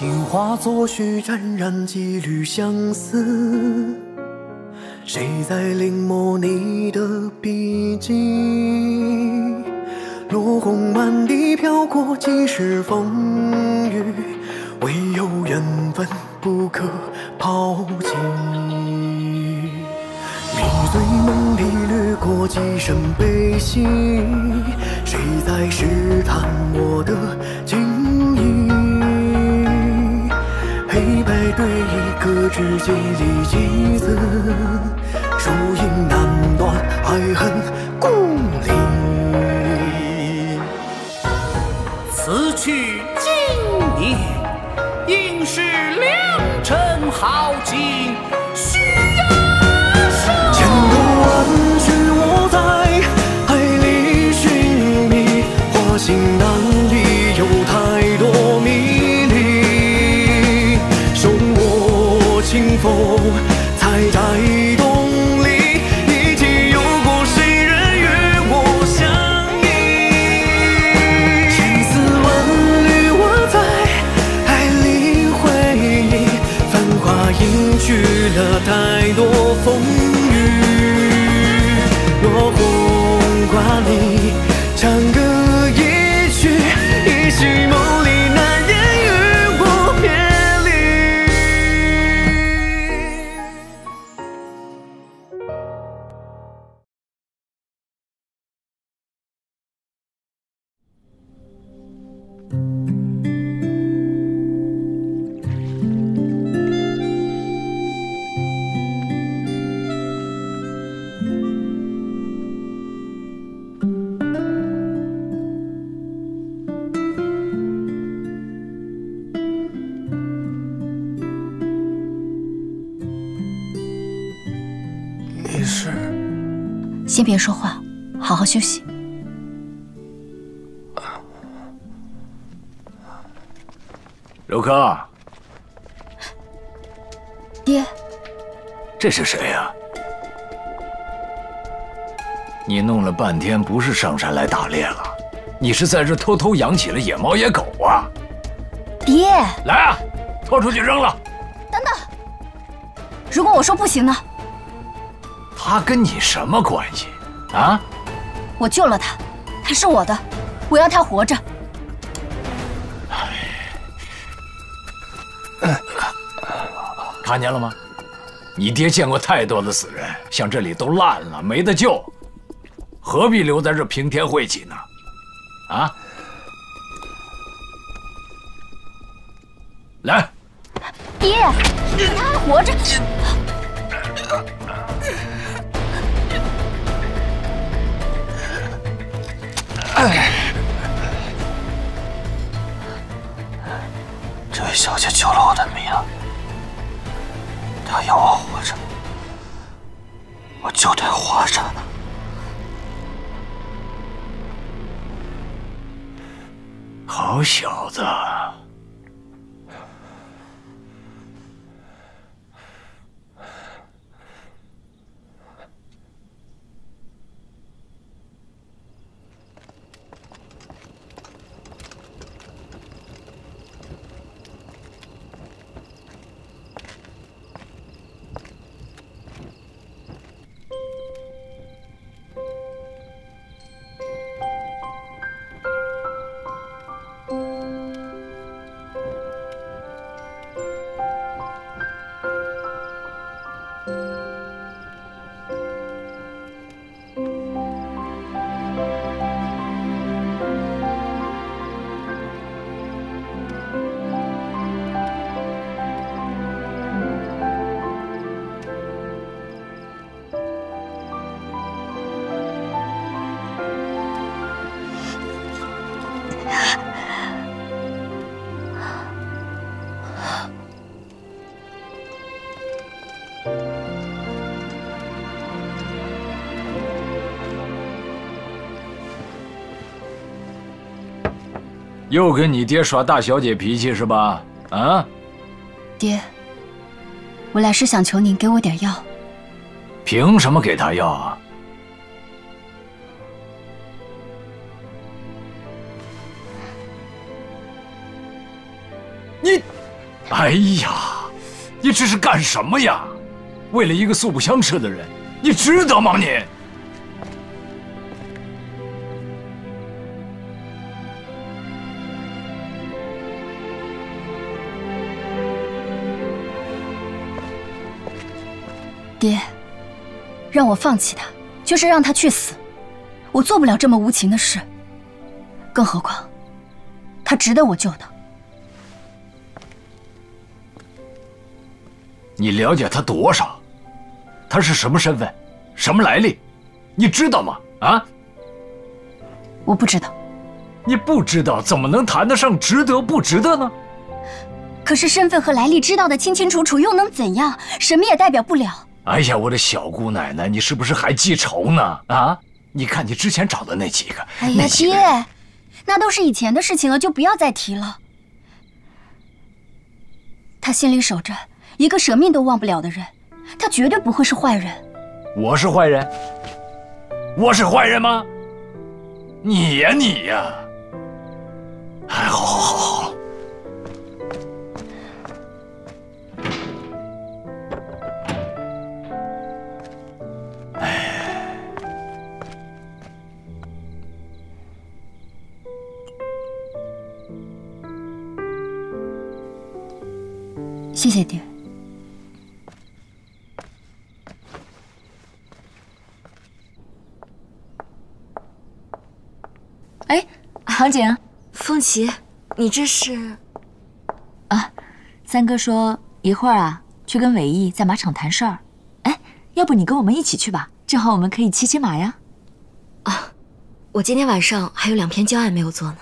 心化作序，沾染几缕相思。谁在临摹你的笔迹？落红满地，飘过几世风雨，唯有缘分不可抛弃。迷醉梦里掠过几声悲喜，谁在试探我的情对弈，各执几粒棋子，输赢难断，爱恨故里。此去经年，应是良辰好景，别说话，好好休息。刘科，爹，这是谁呀、你弄了半天不是上山来打猎了，你是在这偷偷养起了野猫野狗啊！爹，来啊，拖出去扔了！等等，如果我说不行呢？他跟你什么关系啊？我救了他，他是我的，我要他活着。看见了吗？你爹见过太多的死人，像这里都烂了，没得救，何必留在这平天晦气呢？啊！来，爹，他还活着。小姐救了我的命，她要我活着，我就得活着。好小子，又跟你爹耍大小姐脾气是吧？啊？爹，我来是想求您给我点药。凭什么给他药啊？你哎呀，你这是干什么呀？为了一个素不相识的人，你值得吗？你？爹，让我放弃他，就是让他去死。我做不了这么无情的事。更何况，他值得我救他。你了解他多少？他是什么身份，什么来历？你知道吗？啊？我不知道。你不知道，怎么能谈得上值得不值得呢？可是身份和来历知道的清清楚楚，又能怎样？什么也代表不了。哎呀，我的小姑奶奶，你是不是还记仇呢？啊！你看你之前找的那几个，哎呀，爹，那都是以前的事情了，就不要再提了。他心里守着一个舍命都忘不了的人，他绝对不会是坏人。我是坏人？我是坏人吗？你呀，你呀！哎，好好好谢谢爹。哎，杭景，凤琪，你这是？啊，三哥说一会儿啊，去跟伟毅在马场谈事儿。哎，要不你跟我们一起去吧，正好我们可以骑骑马呀。啊，我今天晚上还有两篇教案没有做呢，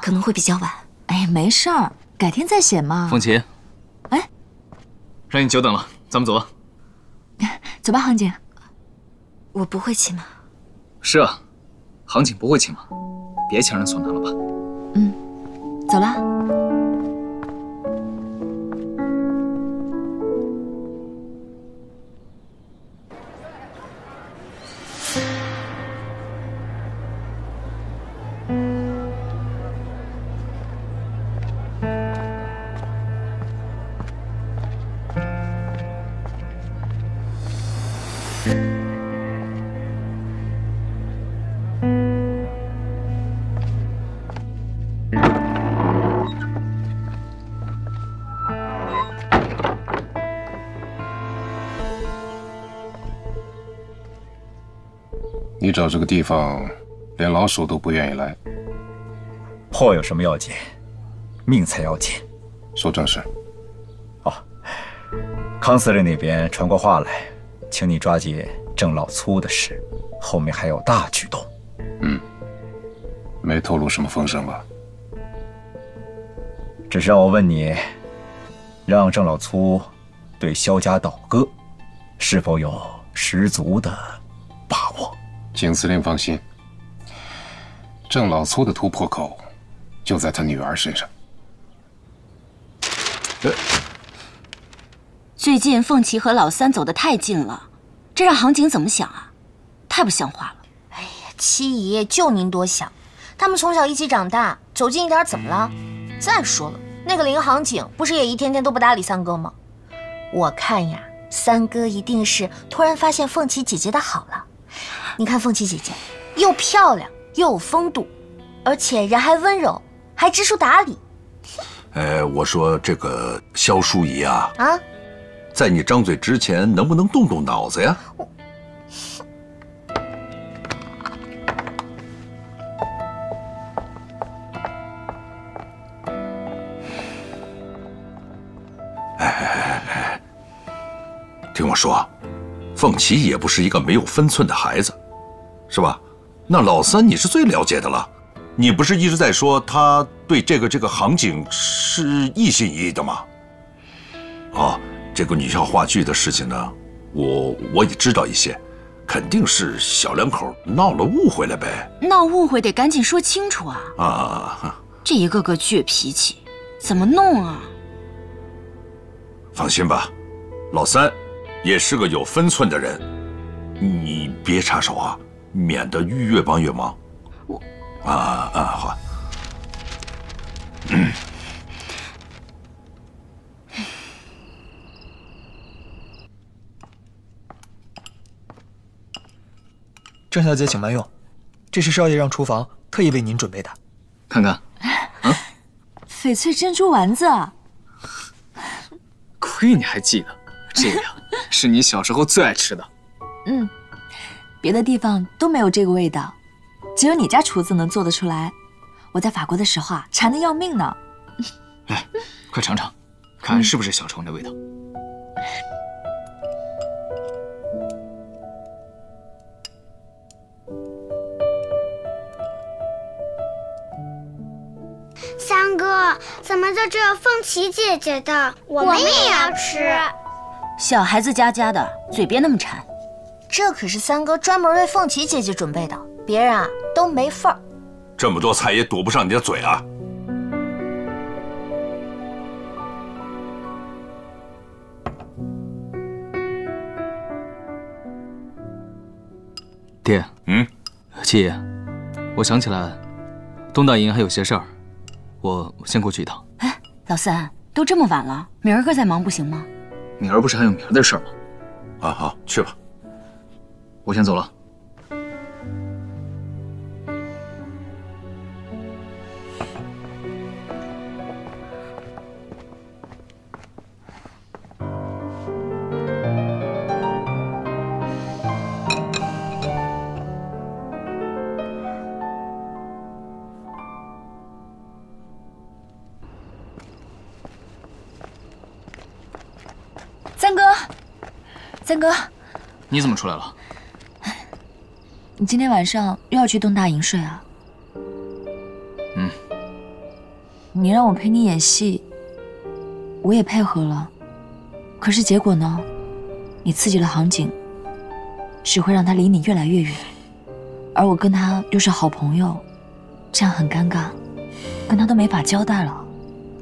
可能会比较晚。哎，没事儿，改天再写嘛。凤琪。让你久等了，咱们走吧。走吧，杭景。我不会骑马。是啊，杭景不会骑马，别强人所难了吧。嗯，走了。你找这个地方，连老鼠都不愿意来。破有什么要紧？命才要紧。说正事。哦，康司令那边传过话来，请你抓紧郑老粗的事，后面还有大举动。嗯，没透露什么风声吧？只是让我问你，让郑老粗对萧家倒戈，是否有十足的把握？景司令放心，郑老粗的突破口就在他女儿身上。最近凤琪和老三走得太近了，这让杭景怎么想啊？太不像话了！哎呀，七姨，就您多想，他们从小一起长大，走近一点怎么了？再说了，那个林杭景不是也一天天都不搭理三哥吗？我看呀，三哥一定是突然发现凤琪姐姐的好了。你看凤琪姐姐，又漂亮又有风度，而且人还温柔，还知书达理。哎，我说这个萧淑仪啊，啊，在你张嘴之前，能不能动动脑子呀？哎哎哎哎，听我说，凤琪也不是一个没有分寸的孩子。是吧？那老三你是最了解的了，你不是一直在说他对这个这个行景是一心一意的吗？哦，这个女校话剧的事情呢，我我也知道一些，肯定是小两口闹了误会了呗。闹误会得赶紧说清楚啊！啊，这一个个倔脾气，怎么弄啊？放心吧，老三也是个有分寸的人，你别插手啊，免得越帮越忙。我。啊啊，好。郑小姐，请慢用，这是少爷让厨房特意为您准备的，看看，翡翠珍珠丸子，亏你还记得这个。是你小时候最爱吃的。嗯，别的地方都没有这个味道，只有你家厨子能做得出来。我在法国的时候啊，馋得要命呢。来，快尝尝，看是不是小时候那味道。三哥，怎么就只有凤琪姐姐的？我们也要吃。小孩子家家的，嘴别那么馋。这可是三哥专门为凤琪姐姐准备的，别人啊都没份儿。这么多菜也堵不上你的嘴啊！爹，嗯，七爷，我想起来，东大营还有些事儿，我先过去一趟。哎，老三，都这么晚了，明儿个再忙不行吗？明儿不是还有明儿的事吗？啊，好，去吧。我先走了。三哥，你怎么出来了？你今天晚上又要去东大营睡啊？嗯。你让我陪你演戏，我也配合了。可是结果呢？你刺激了杭景，只会让他离你越来越远。而我跟他又是好朋友，这样很尴尬，跟他都没法交代了。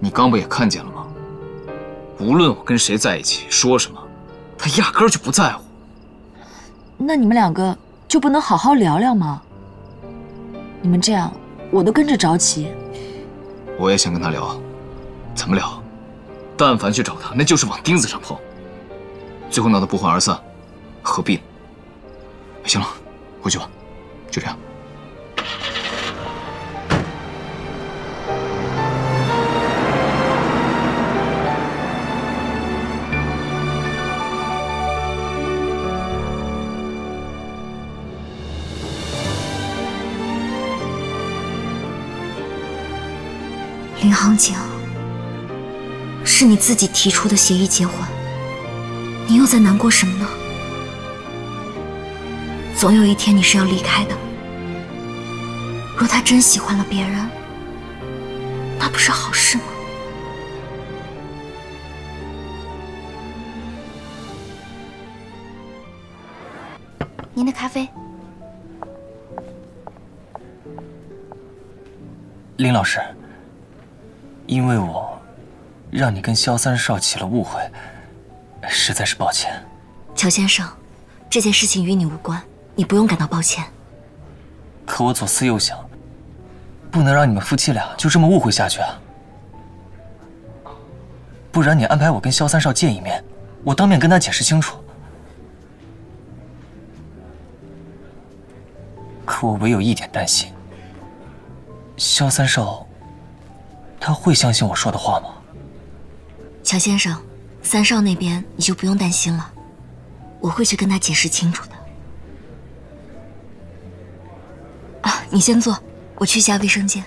你刚不也看见了吗？无论我跟谁在一起，说什么，他压根儿就不在乎。那你们两个就不能好好聊聊吗？你们这样，我都跟着着急。我也想跟他聊，怎么聊？但凡去找他，那就是往钉子上碰。最后闹得不欢而散，何必呢？行了，回去吧，就这样。林航景，是你自己提出的协议结婚，你又在难过什么呢？总有一天你是要离开的。若他真喜欢了别人，那不是好事吗？您的咖啡。林老师，因为我让你跟萧三少起了误会，实在是抱歉。乔先生，这件事情与你无关，你不用感到抱歉。可我左思右想，不能让你们夫妻俩就这么误会下去啊！不然你安排我跟萧三少见一面，我当面跟他解释清楚。可我唯有一点担心。萧三少，他会相信我说的话吗？乔先生，三少那边你就不用担心了，我会去跟他解释清楚的。啊，你先坐，我去一下卫生间。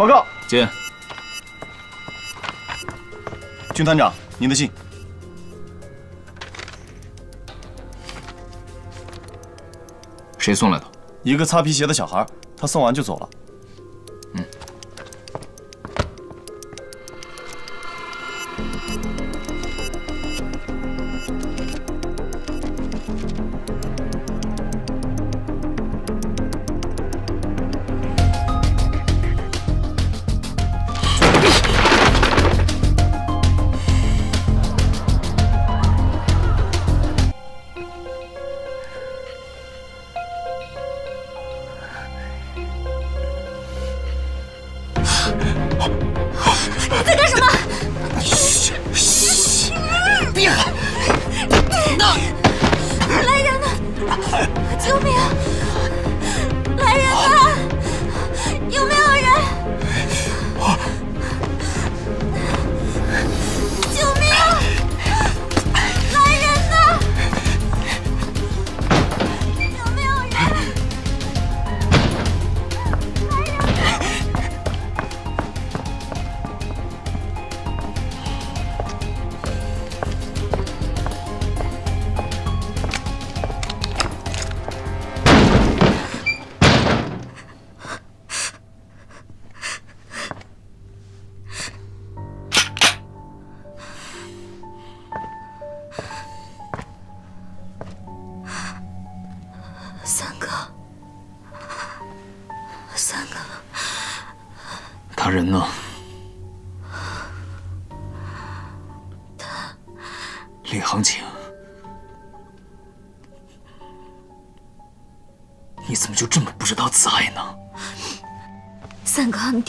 报告，进。军团长，您的信。谁送来的？一个擦皮鞋的小孩，他送完就走了。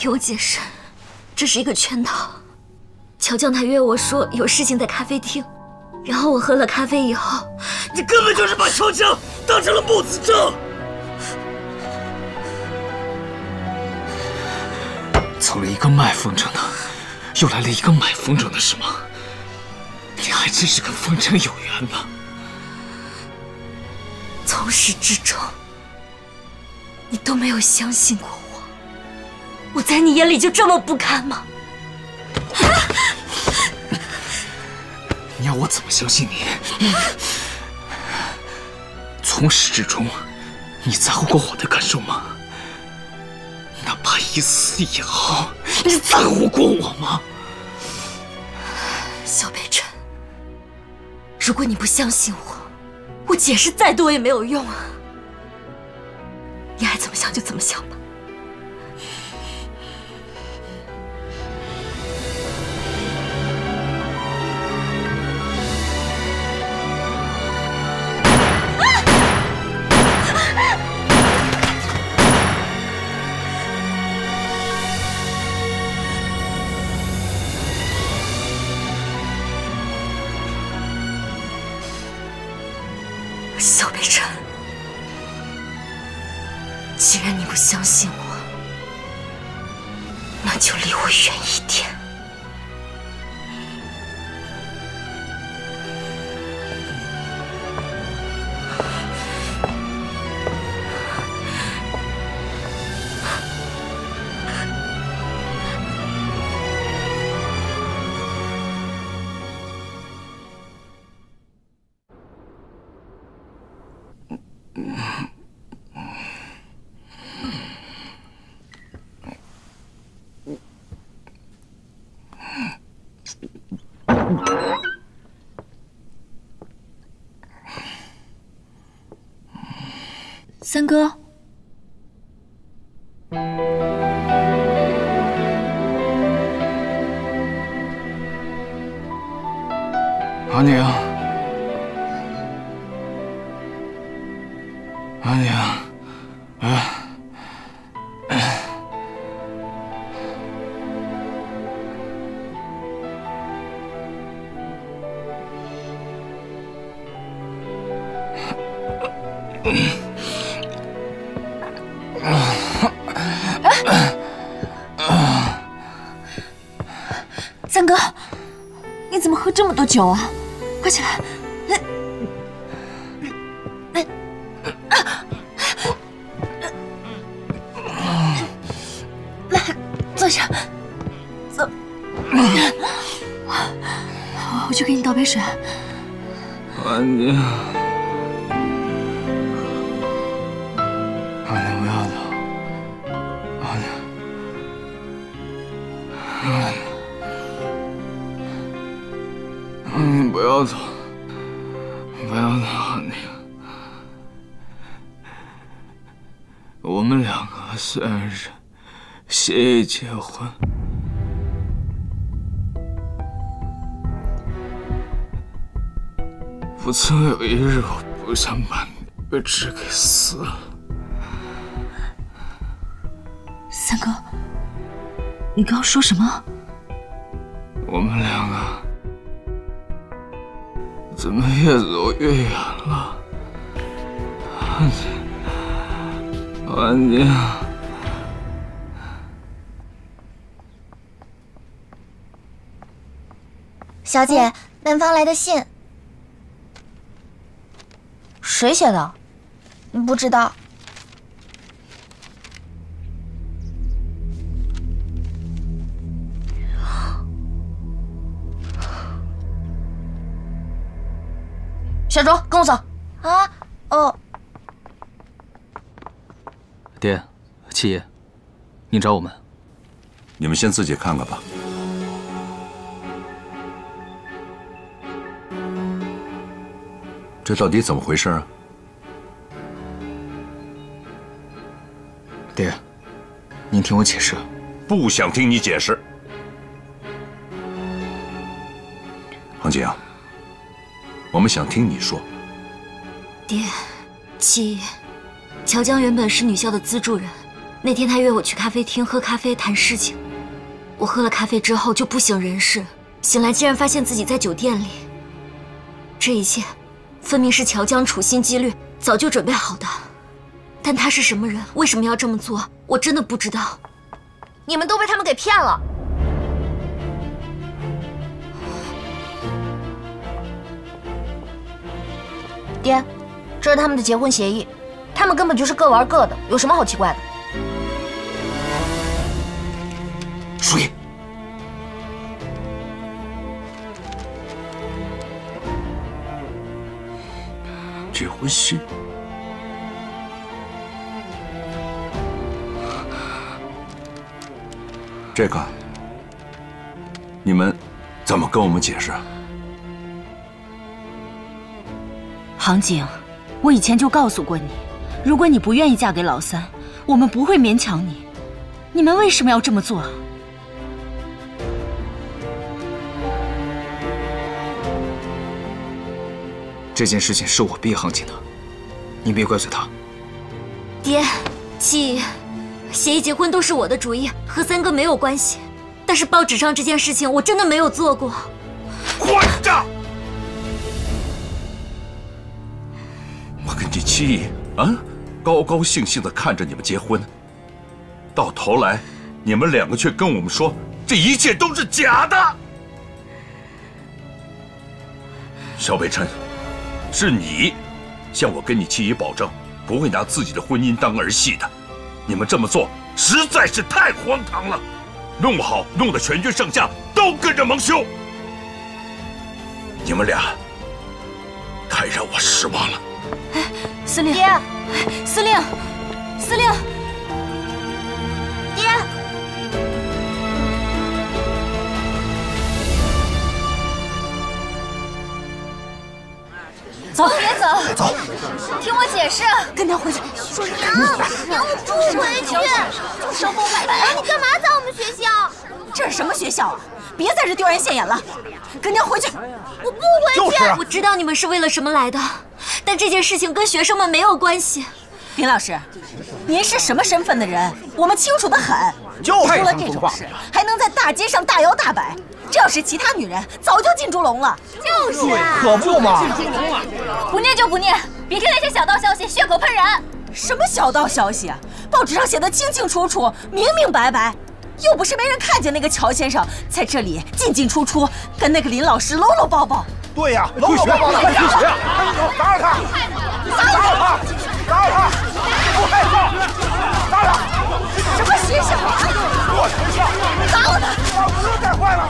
听我解释，这是一个圈套。乔江他约我说有事情在咖啡厅，然后我喝了咖啡以后，你根本就是把乔江当成了穆子正。走了一个卖风筝的，又来了一个买风筝的，是吗？你还真是跟风筝有缘呢。从始至终，你都没有相信过我，我在你眼里就这么不堪吗？你要我怎么相信你？从始至终，你在乎过我的感受吗？哪怕一丝一毫，你在乎过我吗？小北辰，如果你不相信我，我解释再多也没有用啊！你爱怎么想就怎么想吧。三哥，酒啊？不要走，不要走，阿宁。我们两个虽然是协议结婚，不曾有一日我不想把你的纸给撕了。三哥，你刚刚说什么？我们两个怎么越走越远了？安静，安静。小姐，南方来的信，谁写的？不知道。小卓，跟我走。啊，哦，爹，七爷，您找我们？你们先自己看看吧。这到底怎么回事啊？爹，您听我解释，不想听你解释。恒景，我们想听你说。爹，七爷，乔江原本是女校的资助人。那天他约我去咖啡厅喝咖啡谈事情，我喝了咖啡之后就不省人事，醒来竟然发现自己在酒店里。这一切，分明是乔江处心积虑、早就准备好的。但他是什么人？为什么要这么做？我真的不知道。你们都被他们给骗了。爹，这是他们的结婚协议，他们根本就是各玩各的，有什么好奇怪的？舒逸，结婚信，这个你们怎么跟我们解释？杭景，我以前就告诉过你，如果你不愿意嫁给老三，我们不会勉强你。你们为什么要这么做？这件事情是我逼杭景的，你别怪罪他。爹，七姨，协议结婚都是我的主意，和三哥没有关系。但是报纸上这件事情我真的没有做过。混账！我跟你七姨啊，高高兴兴的看着你们结婚，到头来你们两个却跟我们说这一切都是假的。小北辰。是你向我跟你七姨保证，不会拿自己的婚姻当儿戏的。你们这么做实在是太荒唐了，弄不好弄得全军上下都跟着蒙羞。你们俩太让我失望了。哎司令，爹，司令，司令，爹。走，别走，走，听我解释。跟他回去。说娘，娘我不回去。收风买来，你干嘛砸我们学校？这是什么学校啊？别在这丢人现眼了，跟娘回去。我不回去。我知道你们是为了什么来的，但这件事情跟学生们没有关系。林老师，您是什么身份的人？我们清楚的很。就是出了这种事，还能在大街上大摇大摆，这要是其他女人，早就进猪笼了。就是，可不嘛。不念就不念，别听那些小道消息，血口喷人。什么小道消息啊？报纸上写的清清楚楚，明明白白，又不是没人看见那个乔先生在这里进进出出，跟那个林老师搂搂抱抱。对呀，搂搂抱抱。快去谁呀？打他！打他！打他！不害臊！打他！什么学校啊？我学校！打我的！把屋子带坏了！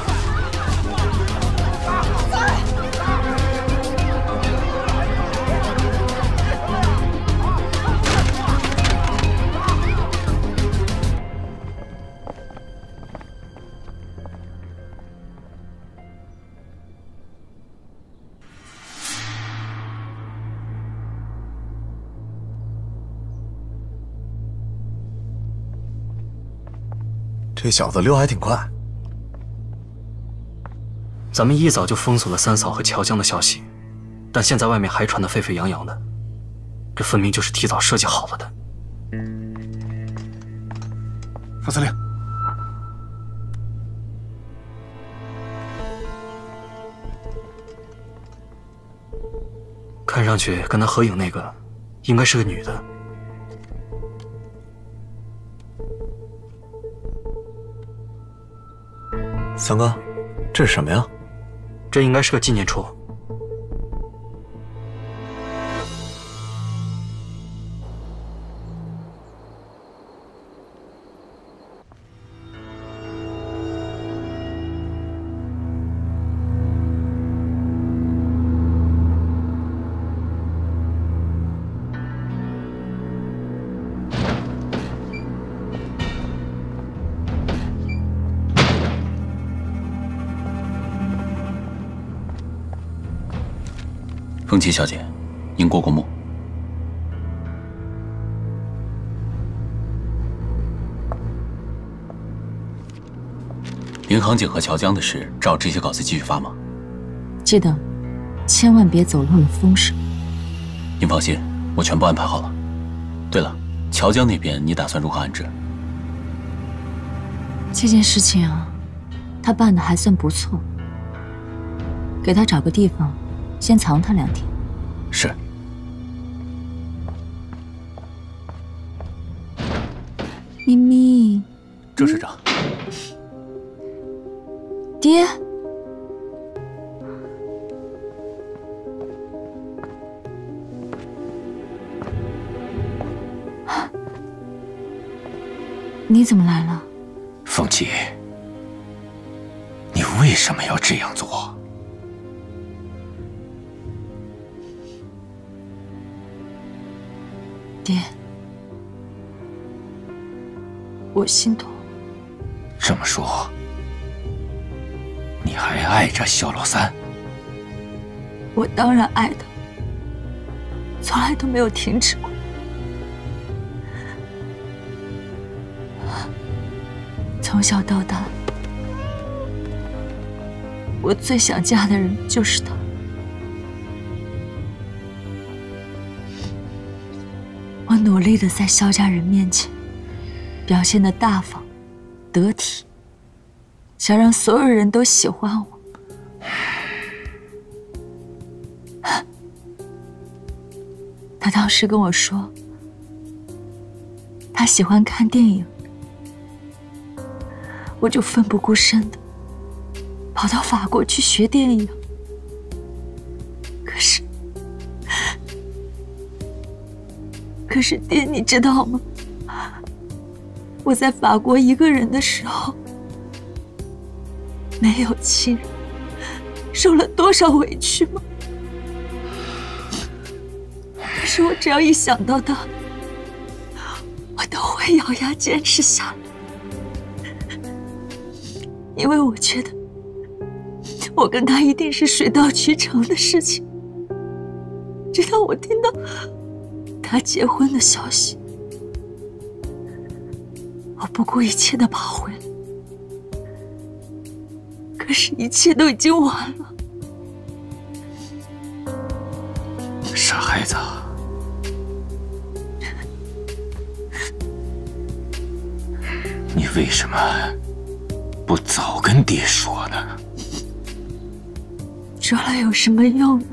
这小子溜还挺快。咱们一早就封锁了三嫂和乔江的消息，但现在外面还传得沸沸扬扬的，这分明就是提早设计好了的。副司令，看上去跟他合影那个，应该是个女的。三哥，这是什么呀？这应该是个纪念戳。琪小姐，您过过目。林航景和乔江的事，照这些稿子继续发吗？记得，千万别走漏了风声。您放心，我全部安排好了。对了，乔江那边你打算如何安置？这件事情啊，他办的还算不错。给他找个地方，先藏他两天。周市长，爹，你怎么来了？凤琪，你为什么要这样做？爹，我心痛。这么说，你还爱着肖老三？我当然爱他，从来都没有停止过。从小到大，我最想嫁的人就是他。我努力的在萧家人面前表现的大方、得体，想让所有人都喜欢我。他当时跟我说，他喜欢看电影，我就奋不顾身的跑到法国去学电影。可是，可是爹，你知道吗？我在法国一个人的时候，没有亲人，受了多少委屈吗？可是我只要一想到他，我都会咬牙坚持下来，因为我觉得我跟他一定是水到渠成的事情。直到我听到他结婚的消息，不顾一切的跑回来，可是，一切都已经晚了。傻孩子，你为什么不早跟爹说呢？说了有什么用呢？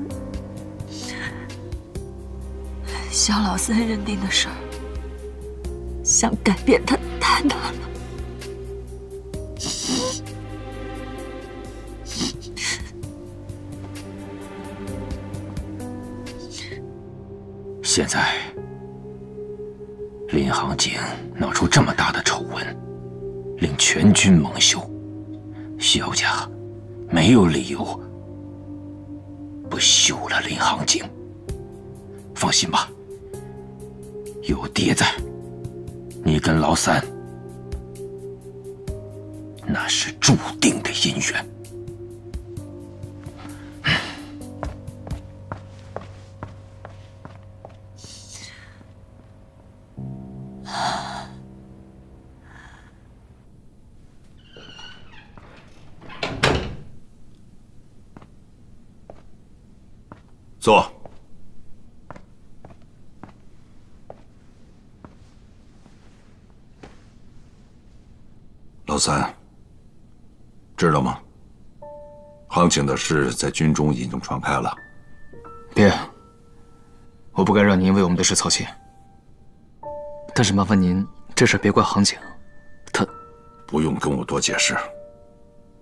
肖老三认定的事儿，想改变他看到了。现在，林航景闹出这么大的丑闻，令全军蒙羞，萧家没有理由不休了林航景。放心吧，有爹在，你跟老三那是注定的姻缘。坐。老三，航景的事在军中已经传开了。爹，我不该让您为我们的事操心。但是麻烦您，这事别怪杭景，他不用跟我多解释。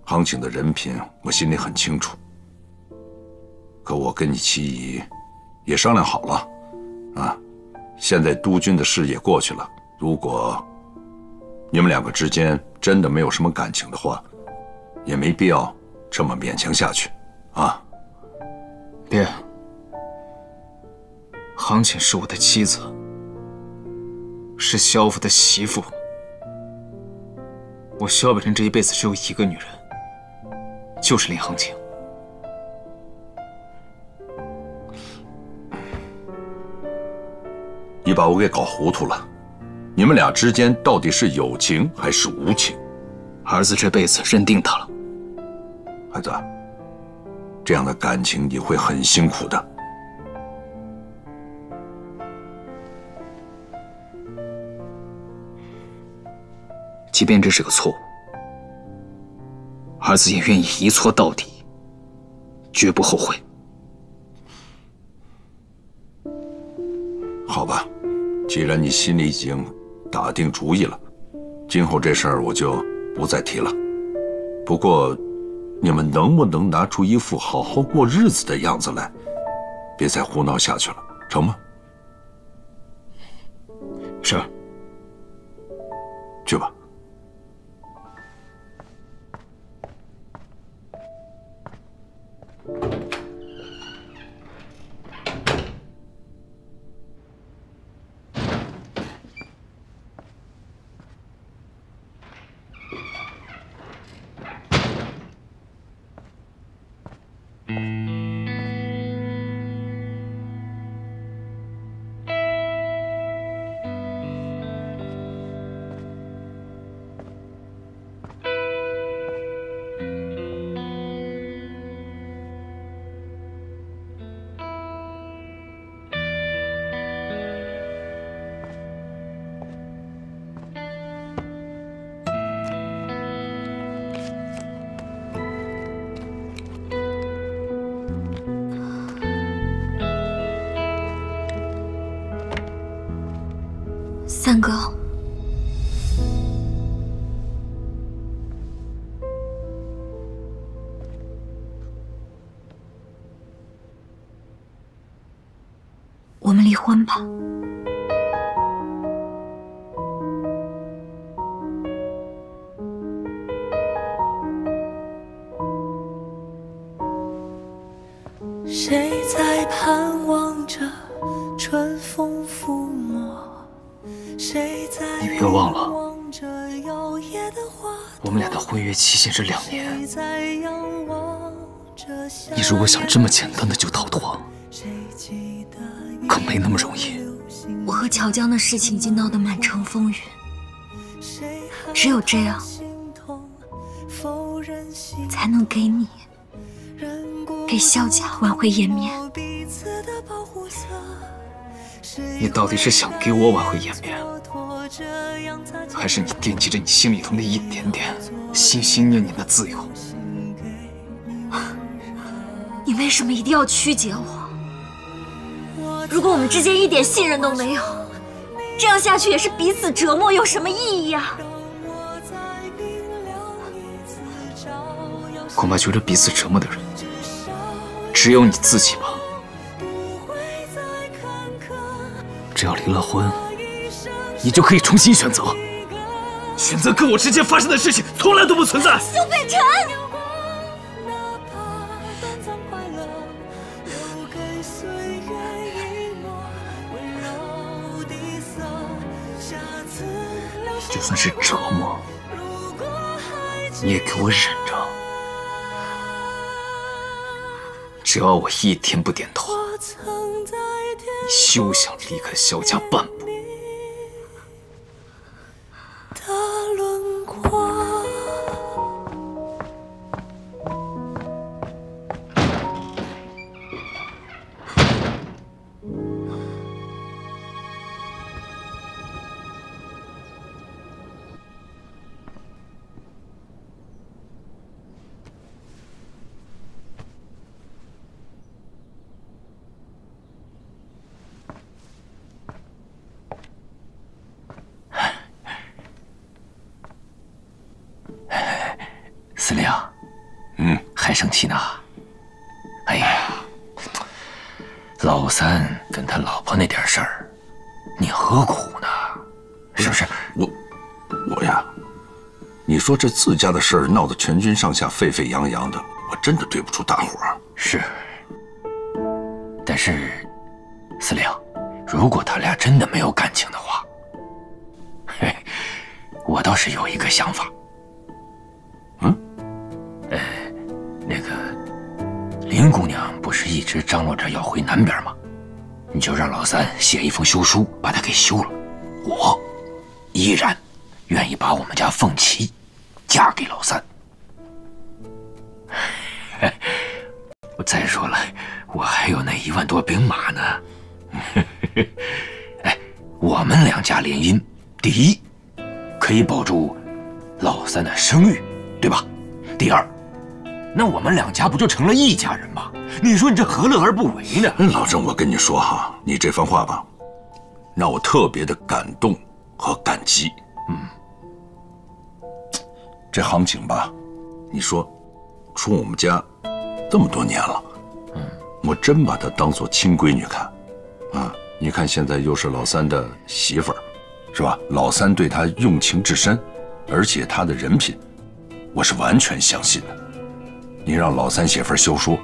杭景的人品我心里很清楚。可我跟你七姨也商量好了，啊，现在督军的事也过去了，如果你们两个之间真的没有什么感情的话，也没必要这么勉强下去，啊。爹，杭景是我的妻子，是萧府的媳妇，我萧北辰这一辈子只有一个女人，就是林杭景。你把我给搞糊涂了，你们俩之间到底是有情还是无情？儿子这辈子认定她了。孩子，这样的感情你会很辛苦的。即便这是个错误，儿子也愿意一错到底，绝不后悔。好吧，既然你心里已经打定主意了，今后这事儿我就不再提了。不过，你们能不能拿出一副好好过日子的样子来？别再胡闹下去了，成吗？是。去吧。婚约期限是两年。谁在仰望着夏你如果想这么简单的就逃脱，可没那么容易。我和乔江的事情已经闹得满城风雨，只有这样，才能给你、给萧家挽回颜面。你到底是想给我挽回颜面，还是你惦记着你心里头那一点点心心念念的自由？你为什么一定要曲解我？如果我们之间一点信任都没有，这样下去也是彼此折磨，有什么意义啊？恐怕觉得彼此折磨的人，只有你自己吧。只要离了婚，你就可以重新选择，选择跟我之间发生的事情从来都不存在。萧北辰，就算是折磨，你也给我忍着。只要我一天不点头，你休想离开萧家半步。司令，嗯，还生气呢？哎呀，老三跟他老婆那点事儿，你何苦呢？是不是？我，我呀，你说这自家的事儿闹得全军上下沸沸扬扬的，我真的对不住大伙儿。是，但是，司令，如果他俩真的没有感情的话，嘿，我倒是有一个想法。林姑娘不是一直张罗着要回南边吗？你就让老三写一封休书，把她给休了。我依然愿意把我们家凤琪嫁给老三。我再说了，我还有那一万多兵马呢。哎，我们两家联姻，第一，可以保住老三的声誉，对吧？第二，那我们两家不就成了一家人吗？你说你这何乐而不为呢？老郑，我跟你说哈，你这番话吧，让我特别的感动和感激。嗯，这行情吧，你说出我们家这么多年了，嗯，我真把她当做亲闺女看。啊，你看现在又是老三的媳妇儿，是吧？老三对她用情至深，而且她的人品，我是完全相信的。你让老三写份休书，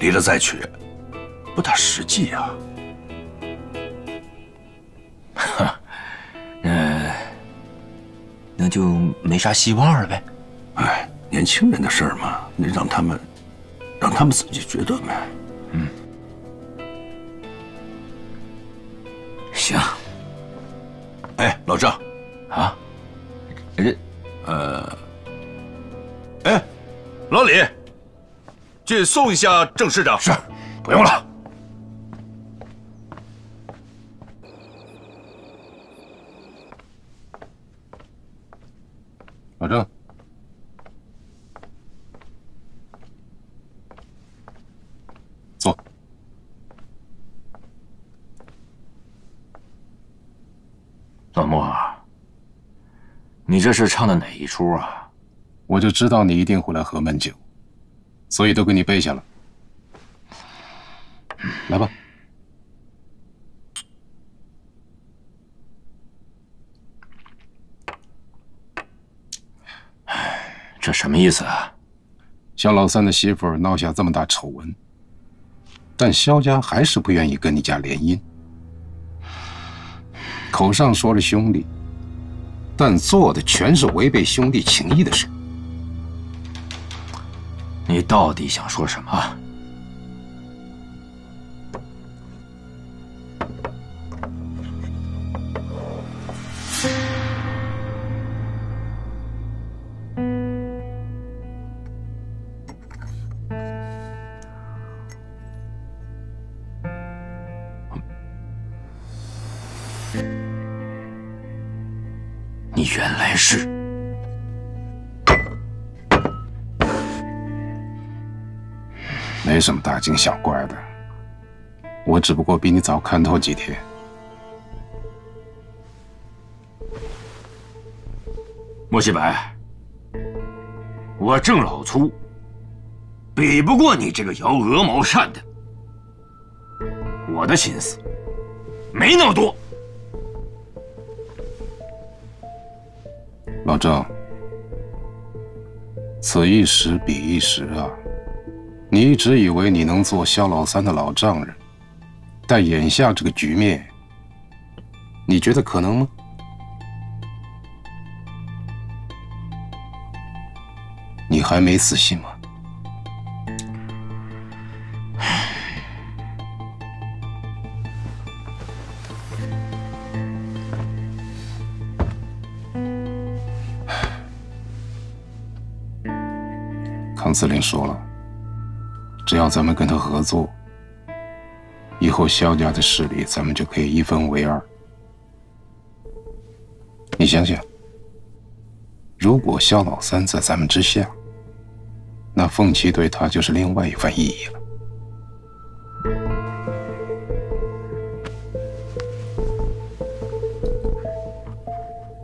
离了再娶，不大实际呀。哈，那那就没啥希望了呗。哎，年轻人的事儿嘛，你让他们，让他们自己决断呗。嗯。行。哎，老郑，啊，这，呃，哎，老李，去送一下郑市长。是，不用了。老郑，坐。老莫，你这是唱的哪一出啊？我就知道你一定会来喝闷酒，所以都给你背下了。来吧。这什么意思啊？肖老三的媳妇闹下这么大丑闻，但肖家还是不愿意跟你家联姻。口上说了兄弟，但做的全是违背兄弟情义的事。你到底想说什么？大惊小怪的，我只不过比你早看透几天。莫西白，我郑老粗比不过你这个摇鹅毛扇的，我的心思没那么多。老郑，此一时彼一时啊！你一直以为你能做肖老三的老丈人，但眼下这个局面，你觉得可能吗？你还没死心吗？康司令说了，要咱们跟他合作，以后萧家的势力咱们就可以一分为二。你想想，如果萧老三在咱们之下，那凤七对他就是另外一番意义了。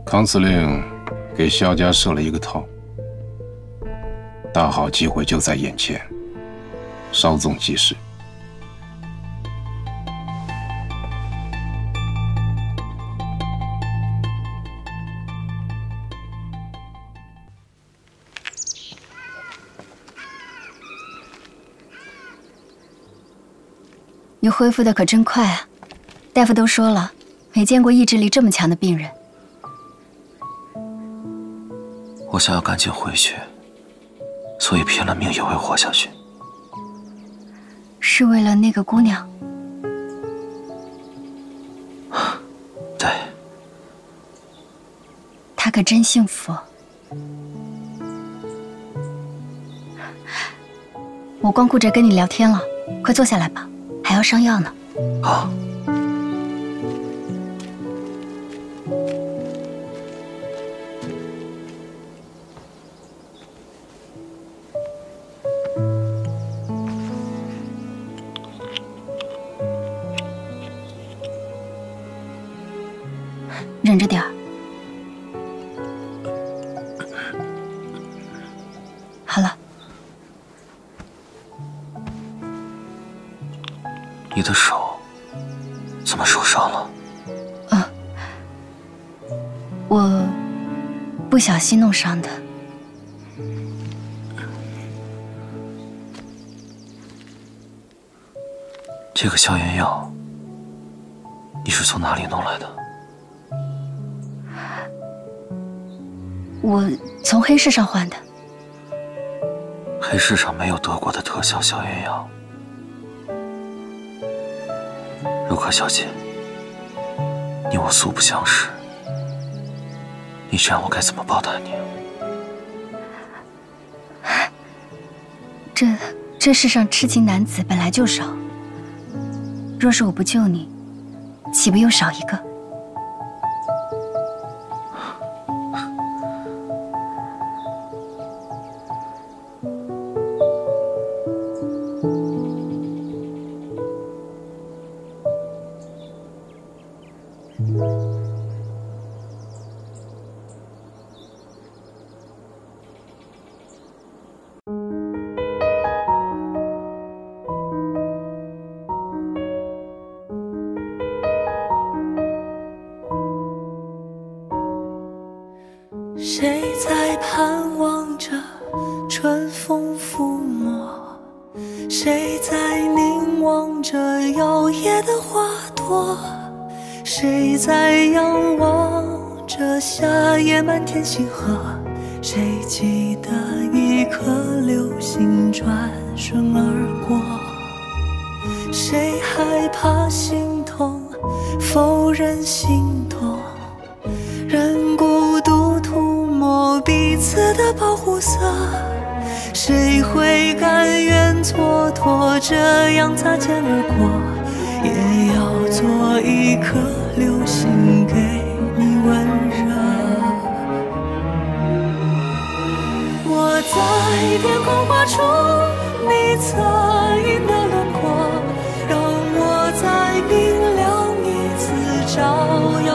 康司令给萧家设了一个套。大好机会就在眼前，稍纵即逝。你恢复的可真快啊！大夫都说了，没见过意志力这么强的病人。我想要赶紧回去。所以拼了命也会活下去，是为了那个姑娘。对。她可真幸福。我光顾着跟你聊天了快坐下来吧还要上药呢。啊不小心弄伤的。这个消炎药你是从哪里弄来的？我从黑市上换的。黑市上没有德国的特效消炎药。洛克小姐你我素不相识。你这样我该怎么报答你？这这世上痴情男子本来就少。若是我不救你，岂不又少一个？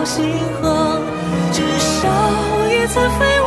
星河至少一次飞